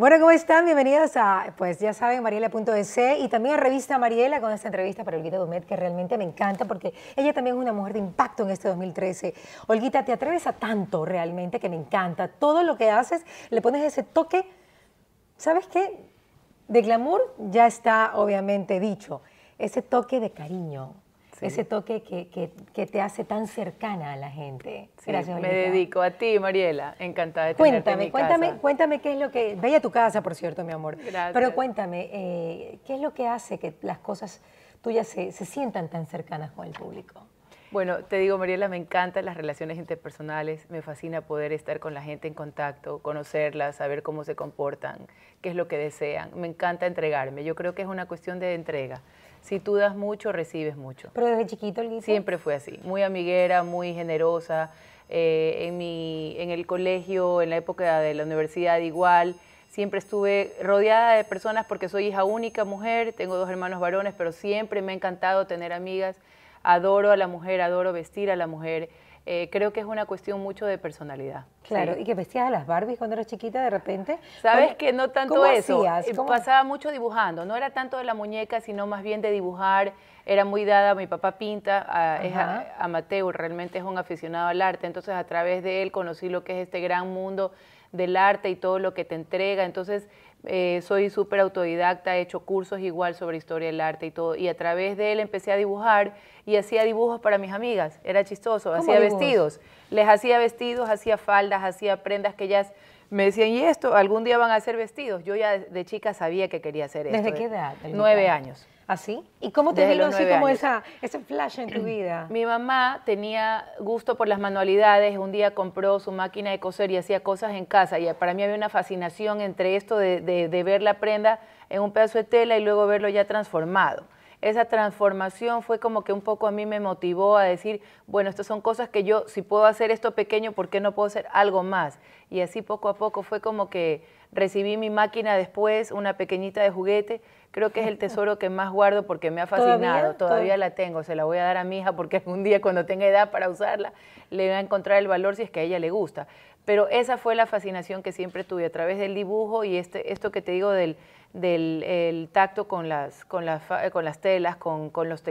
Bueno, ¿cómo están? Bienvenidos a, pues ya saben, mariela.es y también a Revista Mariela con esta entrevista para Olguita Dumet que realmente me encanta porque ella también es una mujer de impacto en este 2013. Olguita, te atreves a tanto realmente que me encanta. Todo lo que haces, le pones ese toque, ¿sabes qué? De glamour ya está obviamente dicho. Ese toque de cariño, ese toque que, te hace tan cercana a la gente. Gracias, Me dedico a ti, Mariela. Encantada de tenerte cuéntame, en mi cuéntame, casa. Cuéntame qué es lo que... Vaya a tu casa, por cierto, mi amor. Gracias. Pero cuéntame, eh, ¿qué es lo que hace que las cosas tuyas se, se sientan tan cercanas con el público? Bueno, te digo, Mariela, me encantan las relaciones interpersonales, me fascina poder estar con la gente en contacto, conocerlas, saber cómo se comportan, qué es lo que desean. Me encanta entregarme, yo creo que es una cuestión de entrega si tú das mucho, recibes mucho. ¿Pero desde chiquito, Siempre fue así, muy amiguera, muy generosa. Eh, en, mi, en el colegio, en la época de la universidad igual, siempre estuve rodeada de personas porque soy hija única, mujer, tengo dos hermanos varones, pero siempre me ha encantado tener amigas. Adoro a la mujer, adoro vestir a la mujer. Eh, creo que es una cuestión mucho de personalidad. Claro, y que vestías a las Barbies cuando eras chiquita de repente. Sabes que no tanto eso. Hacías? Eh, pasaba mucho dibujando, no era tanto de la muñeca, sino más bien de dibujar. Era muy dada, mi papá pinta, es amateur, realmente es un aficionado al arte, entonces a través de él conocí lo que es este gran mundo del arte y todo lo que te entrega. Entonces eh, soy súper autodidacta, he hecho cursos igual sobre historia del arte y todo. Y a través de él empecé a dibujar y hacía dibujos para mis amigas. Era chistoso, hacía vestidos. Les hacía vestidos, hacía faldas, hacía prendas que ellas me decían, ¿y esto? ¿Algún día van a hacer vestidos? Yo ya de chica sabía que quería hacer esto. ¿Desde qué edad? Nueve años. ¿Así? ¿Y cómo te vino así como esa, ese flash en tu vida? Mi mamá tenía gusto por las manualidades, un día compró su máquina de coser y hacía cosas en casa y para mí había una fascinación entre esto de, de ver la prenda en un pedazo de tela y luego verlo ya transformado esa transformación fue como que un poco a mí me motivó a decir, bueno, estas son cosas que yo, si puedo hacer esto pequeño, ¿por qué no puedo hacer algo más? Y así poco a poco fue como que recibí mi máquina después, una pequeñita de juguete, creo que es el tesoro que más guardo porque me ha fascinado, todavía, la tengo, se la voy a dar a mi hija porque algún día cuando tenga edad para usarla le voy a encontrar el valor si es que a ella le gusta. Pero esa fue la fascinación que siempre tuve a través del dibujo y este, esto que te digo del, del tacto con las, con las, con las telas, con, con los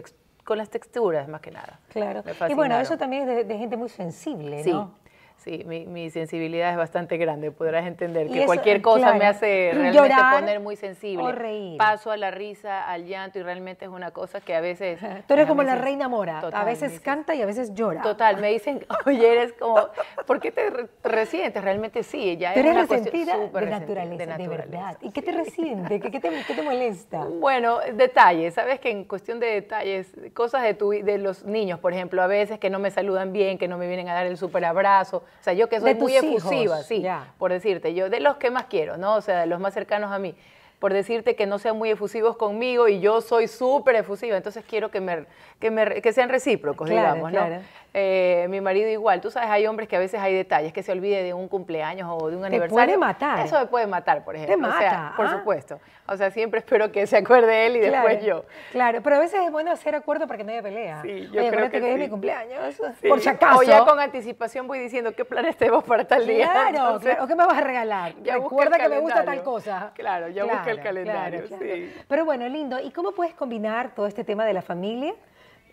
con las texturas más que nada. Claro. Y bueno, eso también es de, gente muy sensible, ¿no? Sí, mi, sensibilidad es bastante grande, podrás entender que cualquier cosa me hace realmente poner muy sensible. O reír. Paso a la risa, al llanto y realmente es una cosa que a veces... Tú eres como la reina mora, a veces canta y a veces llora. Total, me dicen, oye, eres como, ¿por qué te resientes? Realmente sí, ya Tú eres resentida de, naturaleza, de, verdad. ¿Y qué te resiente? ¿Qué, te, ¿Qué, te, molesta? Bueno, detalles, sabes que en cuestión de detalles, cosas de, tu, de los niños, por ejemplo, a veces que no me saludan bien, que no me vienen a dar el súper abrazo, o sea, yo que soy muy efusiva, sí, por decirte, yo de los que más quiero, ¿no? O sea, de los más cercanos a mí. Por decirte que no sean muy efusivos conmigo y yo soy súper efusiva, entonces quiero que, me, que, me, que sean recíprocos, digamos, ¿no? Eh, mi marido igual, tú sabes, hay hombres que a veces hay detalles, que se olvide de un cumpleaños o de un aniversario. Te puede matar. Eso me puede matar, por ejemplo. Te mata. O sea, por ah. supuesto. O sea, siempre espero que se acuerde él y después yo. Claro, pero a veces es bueno hacer acuerdo para que no haya pelea. Sí, yo creo que, que es mi cumpleaños, por si acaso. O ya con anticipación voy diciendo qué planes tenemos para tal día. Claro, claro. ¿O qué me vas a regalar? Recuerda que me gusta tal cosa. Claro, ya busca el calendario, sí. Pero bueno, lindo. ¿Y cómo puedes combinar todo este tema de la familia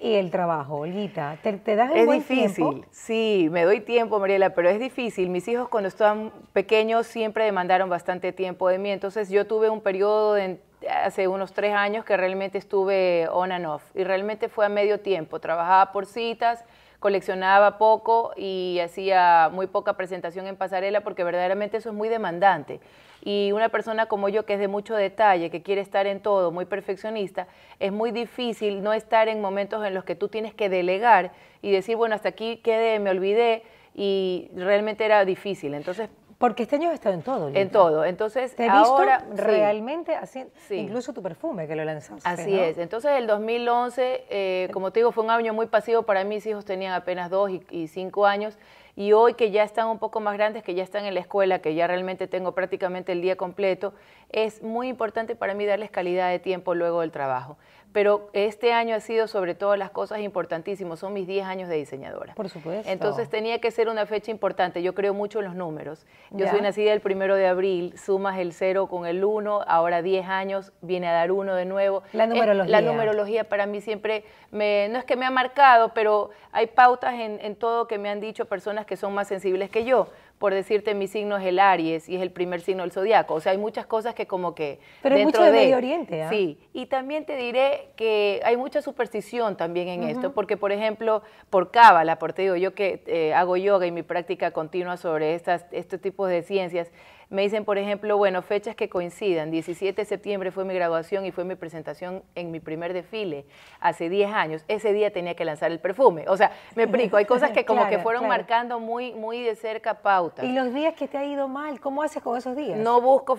y el trabajo, Olguita? ¿Te, te das un es buen difícil, sí, me doy tiempo, Mariela, pero es difícil. Mis hijos cuando estaban pequeños siempre demandaron bastante tiempo de mí, entonces yo tuve un periodo de, hace unos tres años que realmente estuve on and off y realmente fue a medio tiempo. Trabajaba por citas, coleccionaba poco y hacía muy poca presentación en pasarela porque verdaderamente eso es muy demandante. Y una persona como yo que es de mucho detalle, que quiere estar en todo, muy perfeccionista, es muy difícil no estar en momentos en los que tú tienes que delegar y decir, bueno, hasta aquí quedé, me olvidé y realmente era difícil. Entonces, porque este año has estado en todo. En todo. Entonces, Te he ahora visto realmente haciendo, incluso tu perfume que lo lanzaste. Así es. Entonces, el 2011, eh, como te digo, fue un año muy pasivo para mí. Mis hijos tenían apenas dos y, cinco años. Y hoy que ya están un poco más grandes, que ya están en la escuela, que ya realmente tengo prácticamente el día completo, es muy importante para mí darles calidad de tiempo luego del trabajo pero este año ha sido sobre todas las cosas importantísimo, son mis 10 años de diseñadora. Por supuesto. Entonces tenía que ser una fecha importante, yo creo mucho en los números. Yo soy nacida el primero de abril, sumas el 0 con el 1, ahora 10 años, viene a dar 1 de nuevo. La numerología. la numerología para mí siempre, me, no es que me ha marcado, pero hay pautas en, en todo que me han dicho personas que son más sensibles que yo por decirte, mi signo es el Aries y es el primer signo del zodiaco. O sea, hay muchas cosas que como que... Pero dentro mucho de, Medio Oriente, ¿ah? Sí, y también te diré que hay mucha superstición también en esto, porque por ejemplo, por cábala, por te digo, yo que eh, hago yoga y mi práctica continua sobre estas, estos tipos de ciencias, me dicen, por ejemplo, bueno, fechas que coincidan. 17 de septiembre fue mi graduación y fue mi presentación en mi primer desfile hace 10 años. Ese día tenía que lanzar el perfume. O sea, me explico, hay cosas que como que fueron marcando muy, muy de cerca pautas. ¿Y los días que te ha ido mal? ¿Cómo haces con esos días? No busco,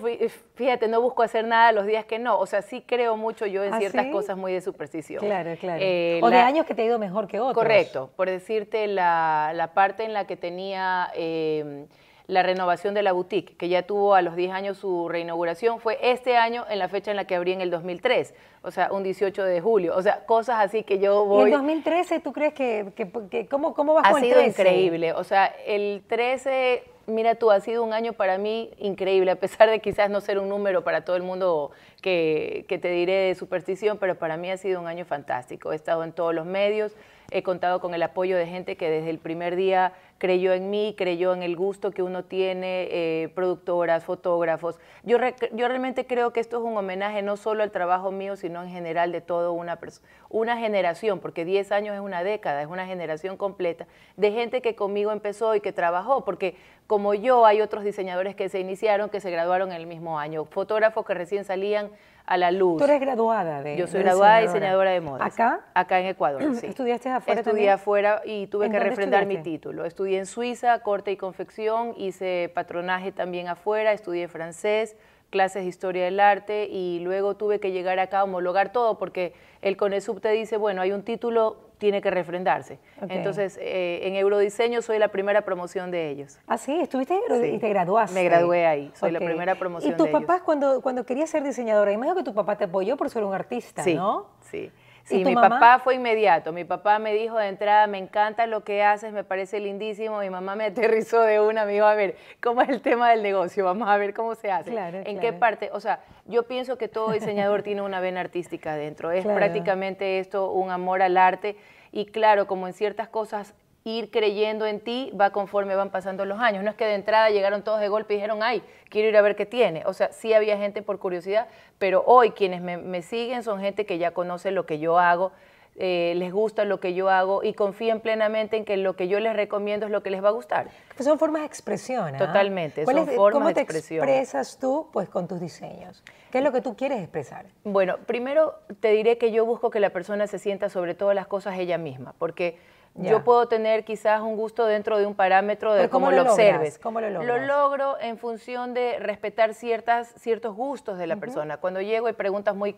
fíjate, no busco hacer nada los días que no. O sea, sí creo mucho yo en ¿Ah, ciertas cosas muy de superstición. Claro, claro. Eh, o de años que te ha ido mejor que otros. Correcto. Por decirte, la, la parte en la que tenía... Eh, la renovación de la boutique, que ya tuvo a los 10 años su reinauguración, fue este año en la fecha en la que abrí en el 2003, o sea, un 18 de julio, o sea, cosas así que yo voy... ¿Y en 2013 tú crees que, que, cómo, cómo vas ha con el 13? Ha sido increíble, o sea, el 13 mira tú, ha sido un año para mí increíble, a pesar de quizás no ser un número para todo el mundo que, que, te diré de superstición, pero para mí ha sido un año fantástico. He estado en todos los medios, he contado con el apoyo de gente que desde el primer día creyó en mí, creyó en el gusto que uno tiene, eh, productoras, fotógrafos. Yo, yo realmente creo que esto es un homenaje no solo al trabajo mío, sino en general de toda una, una generación, porque 10 años es una década, es una generación completa de gente que conmigo empezó y que trabajó, porque como yo hay otros diseñadores que se iniciaron, que se graduaron en el mismo año, fotógrafos que recién salían a la luz. ¿Tú eres graduada de Yo soy graduada diseñadora de modas. ¿Acá? Acá en Ecuador, sí. ¿Estudiaste afuera Estudié afuera y tuve que refrendar mi título. Estudié en Suiza, corte y confección, hice patronaje también afuera, estudié francés, clases de historia del arte y luego tuve que llegar acá a homologar todo porque el CONESUB te dice, bueno, hay un título, tiene que refrendarse. Entonces, eh, en Eurodiseño soy la primera promoción de ellos. Ah, sí, estuviste y te graduaste. Me gradué ahí, soy la primera promoción de ellos. ¿Y tus papás cuando, cuando querías ser diseñadora, imagino que tu papá te apoyó por ser un artista, ¿no? Sí, Sí, mi papá fue inmediato. Mi papá me dijo de entrada, me encanta lo que haces, me parece lindísimo. Mi mamá me aterrizó de una, me dijo, a ver, ¿cómo es el tema del negocio? Vamos a ver cómo se hace. ¿En qué parte? O sea, yo pienso que todo diseñador tiene una vena artística dentro. Es prácticamente esto un amor al arte. Y claro, como en ciertas cosas ir creyendo en ti va conforme van pasando los años. No es que de entrada llegaron todos de golpe y dijeron, ay, quiero ir a ver qué tiene. O sea, sí había gente por curiosidad, pero hoy quienes me, siguen son gente que ya conoce lo que yo hago, eh, les gusta lo que yo hago y confían plenamente en que lo que yo les recomiendo es lo que les va a gustar. Pues son formas de expresión. ¿ah? Totalmente, son formas de expresión. ¿Cómo te expresas tú pues, con tus diseños? ¿Qué es lo que tú quieres expresar? Bueno, primero te diré que yo busco que la persona se sienta sobre todas las cosas ella misma, porque yo puedo tener quizás un gusto dentro de un parámetro de cómo, lo, observes. ¿Cómo lo, lo, logro en función de respetar ciertas, ciertos gustos de la persona. Cuando llego hay preguntas muy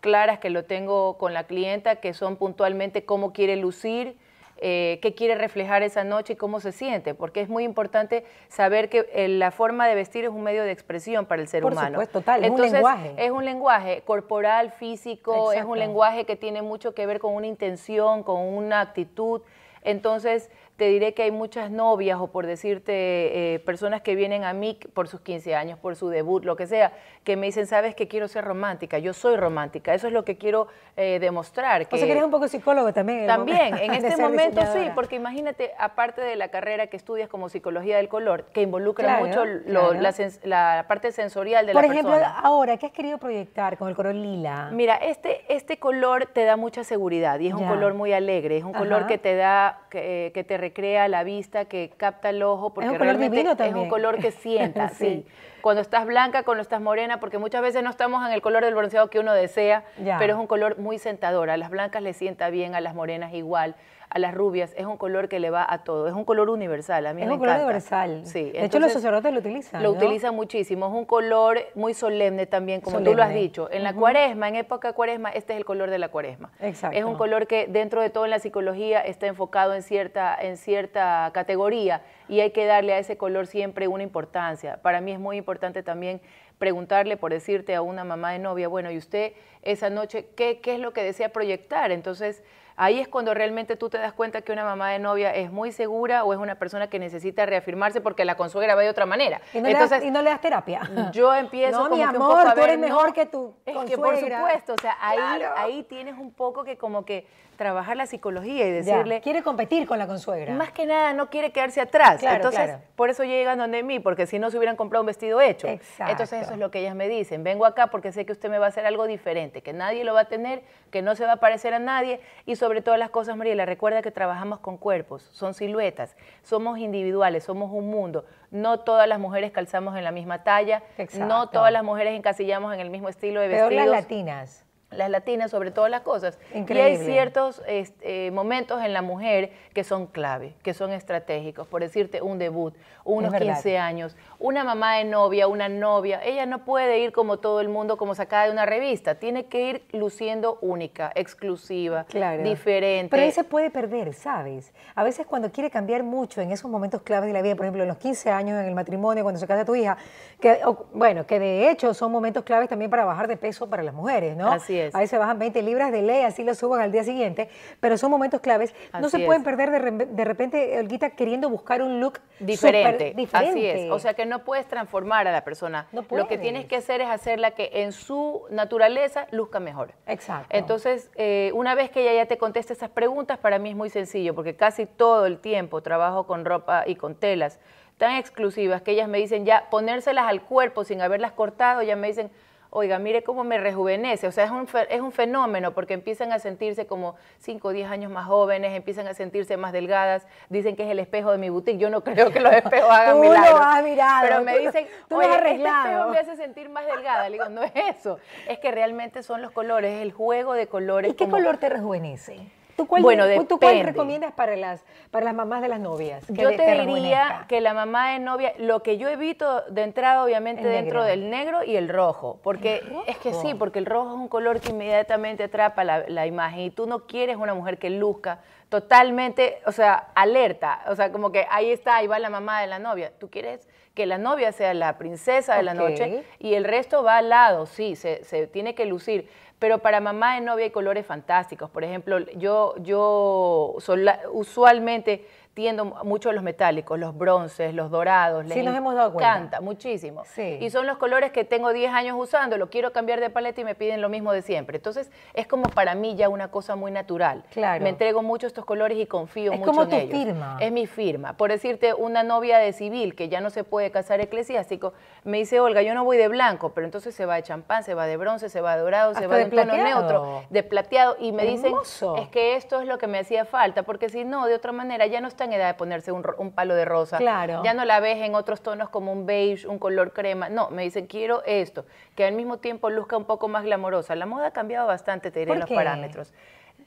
claras que lo tengo con la clienta, que son puntualmente cómo quiere lucir, eh, qué quiere reflejar esa noche y cómo se siente, porque es muy importante saber que eh, la forma de vestir es un medio de expresión para el ser Por humano. Supuesto, total, es un lenguaje. Es un lenguaje corporal, físico, es un lenguaje que tiene mucho que ver con una intención, con una actitud. Entonces, te diré que hay muchas novias o por decirte eh, personas que vienen a mí por sus 15 años, por su debut, lo que sea, que me dicen, sabes que quiero ser romántica, yo soy romántica, eso es lo que quiero eh, demostrar. Que o sea, que eres un poco psicólogo también. También, en este momento sí, porque imagínate, aparte de la carrera que estudias como psicología del color, que involucra mucho la, parte sensorial de por la ejemplo, persona. Por ejemplo, ahora, ¿qué has querido proyectar con el color lila? Mira, este, este color te da mucha seguridad y es un color muy alegre, es un color que te da, que, que te recrea la vista, que capta el ojo, porque realmente es un color que sienta, sí. Cuando estás blanca, cuando estás morena, porque muchas veces no estamos en el color del bronceado que uno desea, pero es un color muy sentador. A las blancas le sienta bien, a las morenas igual a las rubias, es un color que le va a todo, es un color universal, a mí es me un color universal. Sí, de hecho los sacerdotes lo utilizan. Lo utilizan muchísimo, es un color muy solemne también, como tú lo has dicho. En la cuaresma, en época de cuaresma, este es el color de la cuaresma. Exacto. Es un color que dentro de todo en la psicología está enfocado en cierta, en cierta categoría y hay que darle a ese color siempre una importancia. Para mí es muy importante también preguntarle, por decirte a una mamá de novia, bueno, ¿y usted esa noche qué, qué es lo que desea proyectar? Entonces, Ahí es cuando realmente tú te das cuenta que una mamá de novia es muy segura o es una persona que necesita reafirmarse porque la consuegra va de otra manera. Y no, Entonces, le, das, y no le das terapia. Yo empiezo no, como mi que amor, un poco a tú ver, eres mejor no, que tu Es consuegra. que por supuesto, o sea, ahí, Claro. ahí tienes un poco que como que trabajar la psicología y Ya, decirle... quiere competir con la consuegra. Más que nada no quiere quedarse atrás. Claro, Entonces, claro. por eso llegan donde mí, porque si no se hubieran comprado un vestido hecho. Exacto. Entonces, eso es lo que ellas me dicen. Vengo acá porque sé que usted me va a hacer algo diferente, que nadie lo va a tener, que no se va a parecer a nadie. Y sobre todas las cosas, Mariela, recuerda que trabajamos con cuerpos, son siluetas, somos individuales, somos un mundo. No todas las mujeres calzamos en la misma talla, Exacto. no todas las mujeres encasillamos en el mismo estilo de Peor vestidos las latinas. Las latinas sobre todas las cosas. Y Increíble. hay ciertos este, momentos en la mujer que son clave, que son estratégicos. Por decirte, un debut, unos Es verdad. 15 años, una mamá de novia, una novia. Ella no puede ir como todo el mundo, como sacada de una revista. Tiene que ir luciendo única, exclusiva, Claro. diferente. Pero ahí se puede perder, ¿sabes? A veces cuando quiere cambiar mucho en esos momentos claves de la vida, por ejemplo, en los 15 años, en el matrimonio, cuando se casa tu hija, que, o- bueno, que de hecho son momentos claves también para bajar de peso para las mujeres, ¿no? Así es. A veces bajan 20 libras de ley, así lo suban al día siguiente, pero son momentos claves. no Así se pueden es. perder de, re- de repente, Olguita, queriendo buscar un look diferente. diferente. Así es. O sea que no puedes transformar a la persona. No Lo que puedes. tienes que hacer es hacerla que en su naturaleza luzca mejor. Exacto. Entonces, eh, una vez que ella ya te conteste esas preguntas, para mí es muy sencillo, porque casi todo el tiempo trabajo con ropa y con telas tan exclusivas que ellas me dicen ya ponérselas al cuerpo sin haberlas cortado, ya me dicen, oiga, mire cómo me rejuvenece. O sea, es un, es un fenómeno porque empiezan a sentirse como 5 o 10 años más jóvenes, empiezan a sentirse más delgadas, dicen que es el espejo de mi boutique. Yo no creo que los espejos hagan Tú lo milagros. has mirado, Pero me tú lo- dicen, tú lo has oye, este arreglado". espejo me hace sentir más delgada. Le digo, no es eso, es que realmente son los colores, es el juego de colores. ¿Y qué como- color te rejuvenece? ¿Tú cuál, Bueno, ¿tú cuál recomiendas para las, para las mamás de las novias? Yo te diría que la mamá de novia, lo que yo evito de entrada, obviamente, El dentro negro. del negro y el rojo. Porque es que sí, porque el rojo es un color que inmediatamente atrapa la, la imagen. Y tú no quieres una mujer que luzca totalmente, o sea, alerta. O sea, como que ahí está, ahí va la mamá de la novia. Tú quieres que la novia sea la princesa de la noche y el resto va al lado, sí, se, se tiene que lucir. Pero para mamá de novia hay colores fantásticos. Por ejemplo, yo, yo sola- usualmente tiendo mucho los metálicos, los bronces, los dorados. Sí, les nos hemos dado cuenta. encanta muchísimo. Sí. Y son los colores que tengo 10 años usando, lo quiero cambiar de paleta y me piden lo mismo de siempre. Entonces, es como para mí ya una cosa muy natural. Claro. Me entrego mucho estos colores y confío Es mucho como en tu ellos. firma. Es mi firma. Por decirte, una novia de civil que ya no se puede casar eclesiástico, me dice, Olga, yo no voy de blanco, pero entonces se va de champán, se va de bronce, se va de dorado, se va de de un tono neutro, de plateado. Y me Hermoso. dicen, es que esto es lo que me hacía falta, porque si no, de otra manera, ya no está en edad de ponerse un, un palo de rosa. Claro. Ya no la ves en otros tonos como un beige, un color crema. No, me dicen, quiero esto, que al mismo tiempo luzca un poco más glamorosa. La moda ha cambiado bastante, te diré ¿Por los qué? parámetros.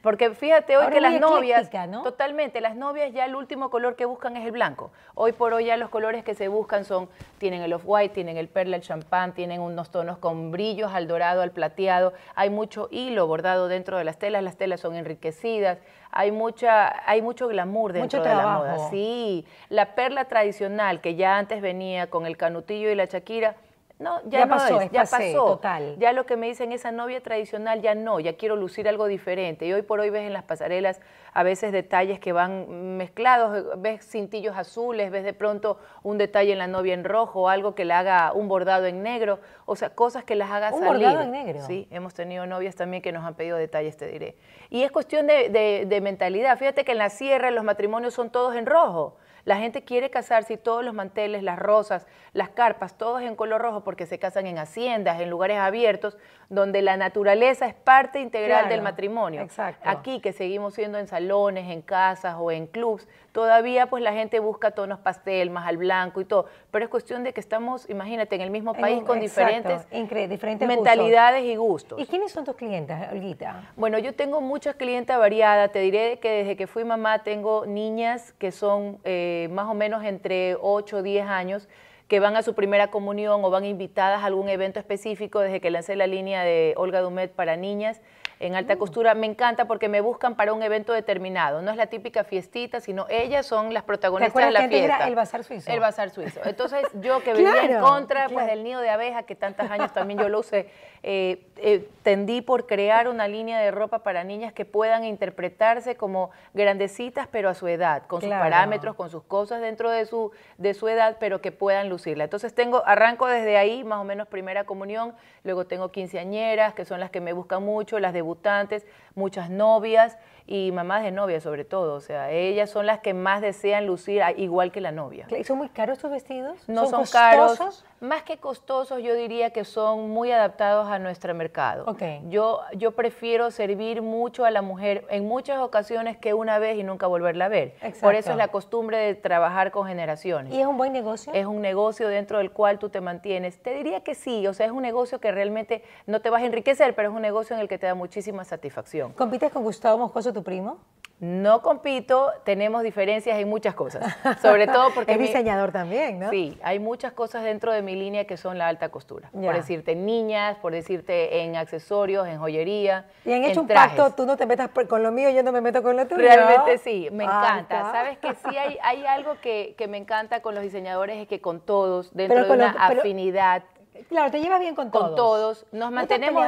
Porque fíjate hoy Ahora que las novias, ¿no? totalmente, las novias ya el último color que buscan es el blanco. Hoy por hoy ya los colores que se buscan son, tienen el off-white, tienen el perla, el champán, tienen unos tonos con brillos al dorado, al plateado. Hay mucho hilo bordado dentro de las telas, las telas son enriquecidas. Hay, mucha, hay mucho glamour dentro Mucho de la trabajo. moda. Sí, la perla tradicional que ya antes venía con el canutillo y la chaquira, no, ya, Ya no pasó, es, ya pasé, pasó. total. Ya lo que me dicen, esa novia tradicional ya no, ya quiero lucir algo diferente. Y hoy por hoy ves en las pasarelas a veces detalles que van mezclados, ves cintillos azules, ves de pronto un detalle en la novia en rojo, algo que le haga un bordado en negro, o sea, cosas que las haga ¿Un salir. bordado en negro? Sí, hemos tenido novias también que nos han pedido detalles, te diré. Y es cuestión de, de- de mentalidad. Fíjate que en la sierra los matrimonios son todos en rojo. La gente quiere casarse y todos los manteles, las rosas, las carpas, todos en color rojo porque se casan en haciendas, en lugares abiertos, donde la naturaleza es parte integral Claro, del matrimonio. exacto. Aquí que seguimos siendo en salones, en casas o en clubs, todavía pues la gente busca tonos pastel, más al blanco y todo. Pero es cuestión de que estamos, imagínate, en el mismo país con exacto, diferentes diferentes mentalidades y gustos. ¿Y quiénes son tus clientes, Olguita? Bueno, yo tengo muchas clientas variadas. Te diré que desde que fui mamá tengo niñas que son eh, más o menos entre 8 o 10 años que van a su primera comunión o van invitadas a algún evento específico desde que lancé la línea de Olga Dumet para niñas. En alta costura. Me encanta porque me buscan para un evento determinado. No es la típica fiestita, sino ellas son las protagonistas de la fiesta. Era el bazar suizo. El bazar suizo. Entonces, yo que vivía en contra pues, del nido de abeja, que tantos años también yo lo usé, eh, eh, tendí por crear una línea de ropa para niñas que puedan interpretarse como grandecitas, pero a su edad, con sus parámetros, con sus cosas dentro de su, de su edad, pero que puedan lucirla. Entonces, tengo, arranco desde ahí, más o menos primera comunión, luego tengo quinceañeras, que son las que me buscan mucho, las debutantes, muchas novias y mamás de novia sobre todo. O sea, ellas son las que más desean lucir igual que la novia. ¿Y son muy caros estos vestidos? No son, caros. Más que costosos, yo diría que son muy adaptados a nuestro mercado. Okay. Yo, yo prefiero servir mucho a la mujer en muchas ocasiones que una vez y nunca volverla a ver. Por eso es la costumbre de trabajar con generaciones. ¿Y es un buen negocio? Es un negocio dentro del cual tú te mantienes. Te diría que sí, o sea, es un negocio que realmente no te vas a enriquecer, pero es un negocio en el que te da muchísima satisfacción. ¿Compites con Gustavo Moscoso, tu primo? No compito, tenemos diferencias en muchas cosas, sobre todo porque... es diseñador también, ¿no? Sí, hay muchas cosas dentro de mi línea que son la alta costura. Por decirte niñas, por decirte en accesorios, en joyería. Y han hecho un pacto, tú no te metas con lo mío, yo no me meto con lo tuyo. Realmente sí, me encanta. Sabes que sí hay, hay algo que, me encanta con los diseñadores, es que con todos, dentro de una afinidad... Claro, te llevas bien con todos. Con todos, nos mantenemos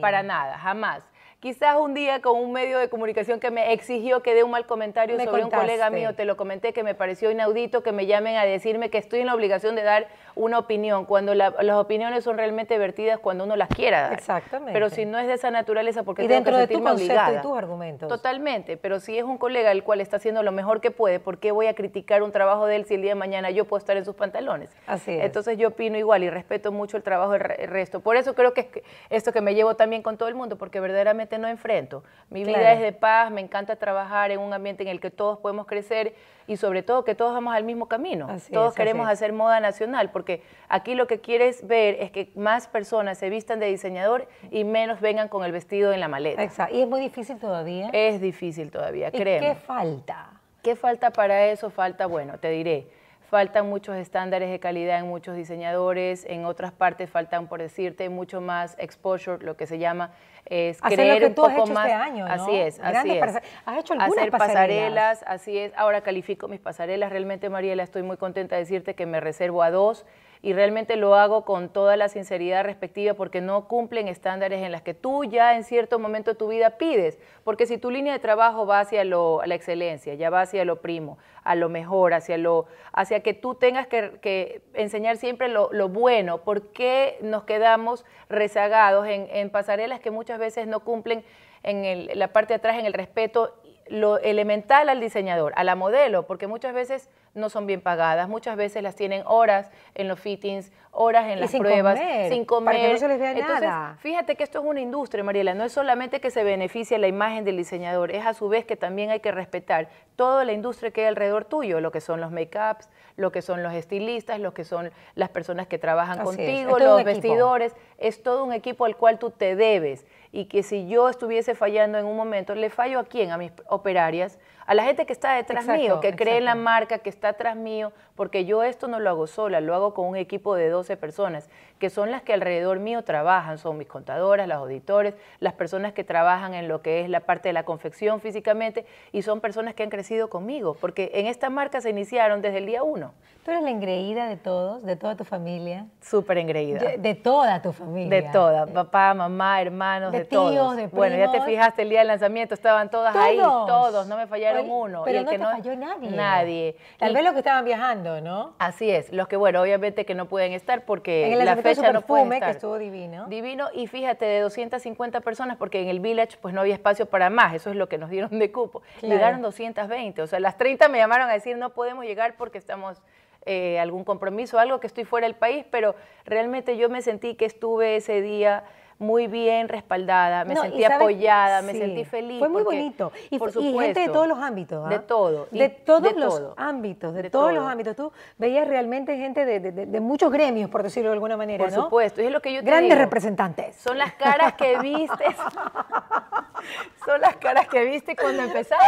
para nada, jamás. Quizás un día con un medio de comunicación que me exigió que dé un mal comentario sobre un colega mío, te lo comenté que me pareció inaudito que me llamen a decirme que estoy en la obligación de dar una opinión, cuando las opiniones son realmente vertidas cuando uno las quiera dar. Exactamente. Pero si no es de esa naturaleza, porque y tengo dentro que sentirme de tu obligada. Y tus argumentos. Totalmente, pero si es un colega el cual está haciendo lo mejor que puede, ¿por qué voy a criticar un trabajo de él si el día de mañana yo puedo estar en sus pantalones? Así es. Entonces yo opino igual y respeto mucho el trabajo del resto. Por eso creo que es esto que me llevo también con todo el mundo, porque verdaderamente no enfrento. Mi vida es de paz, me encanta trabajar en un ambiente en el que todos podemos crecer y sobre todo que todos vamos al mismo camino. todos queremos hacer moda nacional, porque aquí lo que quieres ver es que más personas se vistan de diseñador y menos vengan con el vestido en la maleta. Exacto. ¿Y es muy difícil todavía? Es difícil todavía, ¿Y ¿Qué falta? ¿Qué falta para eso? Falta, bueno, te diré, faltan muchos estándares de calidad en muchos diseñadores, en otras partes faltan, por decirte, mucho más exposure, lo que se llama es creer un poco más. Este año, ¿no? Así es, así es. Has hecho algunas Hacer pasarelas? así es. Ahora califico mis pasarelas. Realmente, Mariela, estoy muy contenta de decirte que me reservo a dos y realmente lo hago con toda la sinceridad respectiva porque no cumplen estándares en las que tú ya en cierto momento de tu vida pides. Porque si tu línea de trabajo va hacia lo, la excelencia, ya va hacia lo primo, a lo mejor, hacia, lo, hacia que tú tengas que, enseñar siempre lo, bueno, ¿por qué nos quedamos rezagados en, en pasarelas que muchas veces no cumplen en la parte de atrás en el respeto lo elemental al diseñador, a la modelo, porque muchas veces no son bien pagadas, muchas veces las tienen horas en los fittings, horas en las pruebas, sin comer. Para que no se les vea Entonces, fíjate que esto es una industria, Mariela, no es solamente que se beneficie la imagen del diseñador, es a su vez que también hay que respetar toda la industria que hay alrededor tuyo, lo que son los make-ups, lo que son los estilistas, lo que son las personas que trabajan contigo, los vestidores, es todo un equipo al cual tú te debes y que si yo estuviese fallando en un momento, ¿le fallo a quién? A mis operarias, a la gente que está detrás mío, que cree en la marca, que está atrás mío, porque yo esto no lo hago sola, lo hago con un equipo de 12 personas, que son las que alrededor mío trabajan, son mis contadoras, los auditores, las personas que trabajan en lo que es la parte de la confección físicamente, y son personas que han crecido conmigo, porque en esta marca se iniciaron desde el día uno. ¿Tú eres la engreída de todos, de toda tu familia? Súper engreída. De, toda tu familia. De toda, papá, mamá, hermanos, de, de tíos, todos. De bueno, ya te fijaste el día del lanzamiento, estaban todas ahí, todos, no me fallaron uno. Pero no te falló nadie. Nadie. Tal vez los que estaban viajando, ¿no? Así es, los que, bueno, obviamente que no pueden estar porque la fecha no puede estar. que estuvo divino. Divino, y fíjate, de 250 personas, porque en el Village pues no había espacio para más, eso es lo que nos dieron de cupo. Llegaron 220, o sea, las 30 me llamaron a decir no podemos llegar porque estamos eh, algún compromiso, algo que estoy fuera del país, pero realmente yo me sentí que estuve ese día muy bien respaldada, me sentí apoyada, me sentí feliz. Fue muy bonito. Y, por supuesto, gente de todos los ámbitos. De todo. De todos los ámbitos, de, todos los ámbitos. Tú veías realmente gente de, muchos gremios, por decirlo de alguna manera. Por supuesto, y es lo que yo te Grandes representantes. Son las caras que vistes. son las caras que viste cuando empezaste.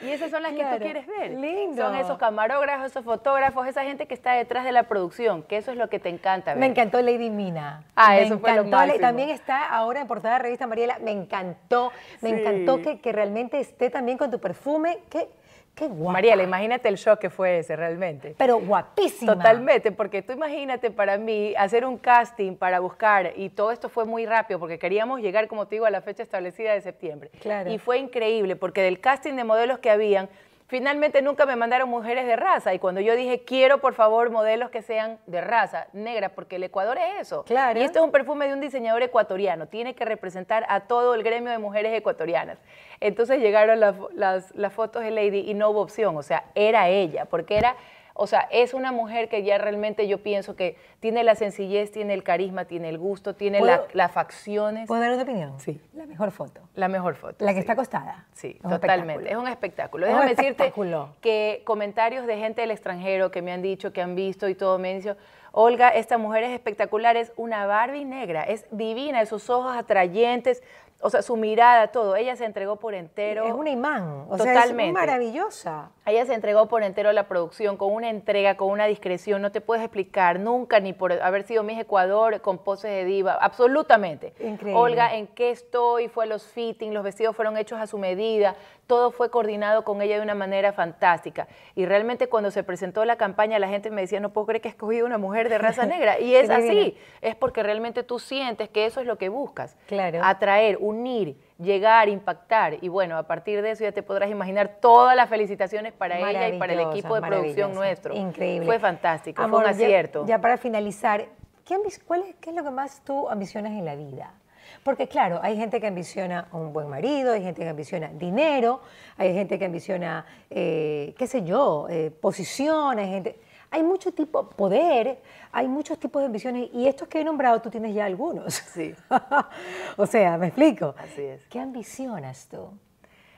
Y esas son las que tú quieres ver. Lindo. Son esos camarógrafos, esos fotógrafos, esa gente que está detrás de la producción, que eso es lo que te encanta ver. Me encantó Lady Mina. Ah, me eso fue lo encantó. máximo. También está ahora en portada de revista Mariela. Me encantó. Me Sí. encantó que, que realmente esté también con tu perfume. Qué, qué guapa. Mariela, imagínate el shock que fue ese realmente. Pero guapísima. Totalmente, porque tú imagínate para mí hacer un casting para buscar, y todo esto fue muy rápido, porque queríamos llegar, como te digo, a la fecha establecida de septiembre. Claro. Y fue increíble, porque del casting de modelos que habían, finalmente nunca me mandaron mujeres de raza. Y cuando yo dije, quiero por favor modelos que sean de raza negra, porque el Ecuador es eso. Claro. Y esto es un perfume de un diseñador ecuatoriano, tiene que representar a todo el gremio de mujeres ecuatorianas. Entonces llegaron las, las- las fotos de Lady y no hubo opción, o sea, era ella, porque era, o sea, es una mujer que ya realmente yo pienso que tiene la sencillez, tiene el carisma, tiene el gusto, tiene la- ¿Puedo- las facciones. ¿Puedo dar una opinión? Sí. La mejor foto. La mejor foto. La que sí. está acostada. Sí, Es un totalmente. Es un espectáculo. Es un Déjame decirte espectáculo. que comentarios de gente del extranjero que me han dicho, que han visto y todo, me han dicho, Olga, esta mujer es espectacular, es una Barbie negra, es divina, esos ojos atrayentes, o sea, su mirada, todo. Ella se entregó por entero. es un imán. O sea, Totalmente. es maravillosa. Ella se entregó por entero a la producción, con una entrega, con una discreción, no te puedes explicar nunca, ni por haber sido Miss Ecuador con poses de diva, absolutamente. Increíble. Olga, ¿en qué estoy? Fue los fittings, los vestidos fueron hechos a su medida, todo fue coordinado con ella de una manera fantástica. Y realmente cuando se presentó la campaña, la gente me decía, no puedo creer que he escogido una mujer de raza negra. Y es así, es porque realmente tú sientes que eso es lo que buscas. Claro. Atraer, unir, llegar, impactar. Y bueno, a partir de eso ya te podrás imaginar todas las felicitaciones para ella y para el equipo de producción nuestro. Increíble. Fue fantástico, Amor, fue un acierto. Ya, para finalizar, ¿qué, cuál es, ¿qué es lo que más tú ambicionas en la vida? Porque claro, hay gente que ambiciona un buen marido, hay gente que ambiciona dinero, hay gente que ambiciona, eh, qué sé yo, eh, posición, hay gente... Hay mucho tipo, poder, hay muchos tipos de ambiciones y estos que he nombrado tú tienes ya algunos. Sí. o sea, ¿me explico? Así es. ¿Qué ambicionas tú?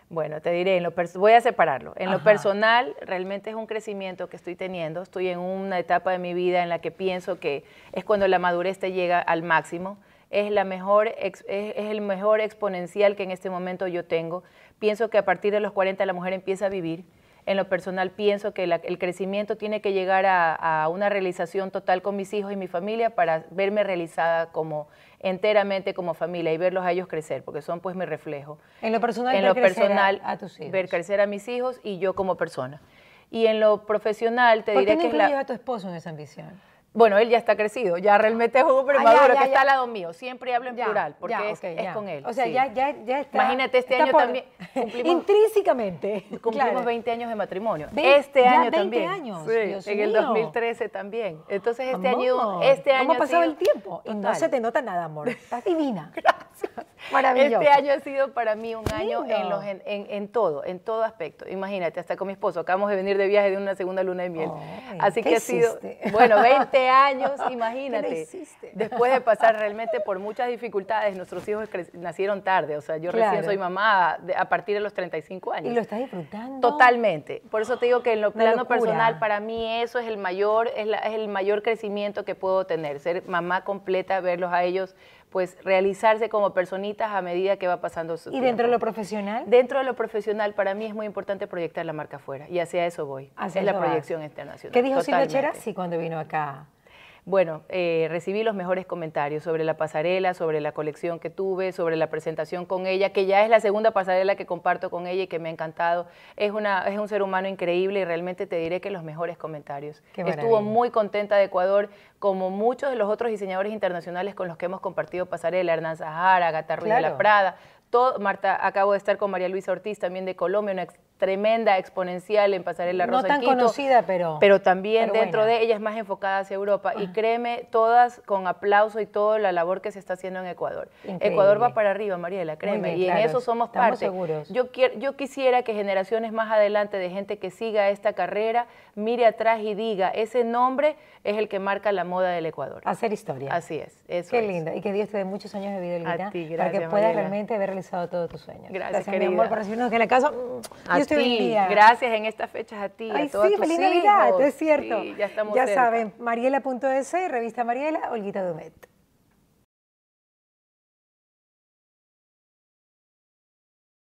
Bueno, te diré, en lo voy a separarlo. En lo personal, realmente es un crecimiento que estoy teniendo. Estoy en una etapa de mi vida en la que pienso que es cuando la madurez te llega al máximo. Es, la mejor, es el mejor exponencial que en este momento yo tengo. Pienso que a partir de los 40 la mujer empieza a vivir. En lo personal pienso que la- el crecimiento tiene que llegar a, a una realización total con mis hijos y mi familia para verme realizada como enteramente como familia y verlos a ellos crecer, porque son pues mi reflejo En lo personal, en ver lo crecer a- personal, a, tus hijos. ver crecer a mis hijos y yo como persona. Y en lo profesional te ¿Por qué diré no que es la... a tu esposo en esa ambición? Bueno, él ya está crecido, ya realmente es un hombre Ah, maduro ya, ya, que está al lado mío. Siempre hablo en plural porque es, con él. O sea, sí. ya, ya, ya está. Imagínate, este está año por- también cumplimos- Intrínsecamente. Cumplimos claro. 20 años de matrimonio. Ve- este año 20 también. años, Sí, Dios en el mío. 2013 también. Entonces este Amor, año, este año ¿Cómo ha pasado el tiempo? Y no se te nota nada, amor. Estás divina. Maravilloso. Este año ha sido para mí un año en, los- en- en- en todo, en todo aspecto. Imagínate, hasta con mi esposo, acabamos de venir de viaje de una segunda luna de miel. Así ¿qué que ha sido, bueno, 20 años, imagínate. Después de pasar realmente por muchas dificultades, nuestros hijos nacieron tarde, o sea, yo Claro. recién soy mamá a partir de los 35 años. ¿Y lo estás disfrutando? Totalmente. Por eso te digo que en lo Una plano locura. personal, para mí eso es el mayor, es, la- es el mayor crecimiento que puedo tener. Ser mamá completa, verlos a ellos, pues realizarse como personitas a medida que va pasando su ¿Y dentro de lo profesional? Dentro de lo profesional, para mí es muy importante proyectar la marca afuera y hacia eso voy. Hacia es la vas. proyección internacional. ¿Qué dijo Silvia. Cherasi cuando vino acá? Bueno, eh, recibí los mejores comentarios sobre la pasarela, sobre la colección que tuve, sobre la presentación con ella, que ya es la segunda pasarela que comparto con ella y que me ha encantado. Es, una, es un ser humano increíble y realmente te diré que los mejores comentarios. Estuvo muy contenta de Ecuador, como muchos de los otros diseñadores internacionales con los que hemos compartido pasarela, Hernán Sahara, Gata Ruiz de la Prada. Todo, Marta, acabo de estar con María Luisa Ortiz también de Colombia, una ex- tremenda exponencial en Pasarela No Rosa tan en Quito. conocida, pero- Pero también pero dentro buena. de ella es más enfocada hacia Europa. Y créeme, todas con aplauso y toda la labor que se está haciendo en Ecuador. Increíble. Ecuador va para arriba, Mariela, créeme. bien, y claro, en eso somos estamos parte. seguros. Yo, yo quisiera que generaciones más adelante de gente que siga esta carrera mire atrás y diga, ese nombre es el que marca la moda del Ecuador. Hacer historia. Así es. Eso Qué es. linda. Y que Dios te dé muchos años de vida, Elvira, A ti, para que puedas Mariela. realmente haber realizado todos tus sueños. Gracias, mi amor, querida. por recibirnos aquí en la casa. Mm, A Dios ti, gracias en estas fechas a ti, Ay, a todos sí, tus feliz Navidad, hijos. es cierto. Sí, ya estamos Ya cerca. saben, mariela.es, revista Mariela, Olguita Dumet.